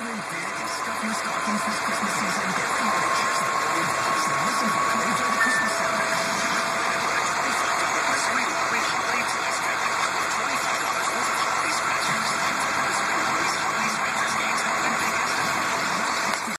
what we did is stuffing stockings this Christmas season.